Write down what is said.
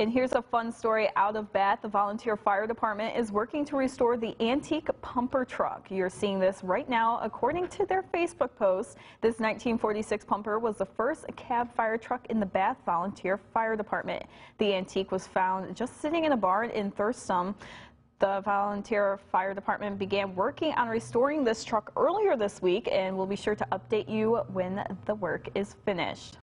And here's a fun story out of Bath. The volunteer fire department is working to restore the antique pumper truck. You're seeing this right now according to their Facebook post. This 1946 pumper was the first cab fire truck in the Bath Volunteer Fire Department. The antique was found just sitting in a barn in Thurston. The volunteer fire department began working on restoring this truck earlier this week and we'll be sure to update you when the work is finished.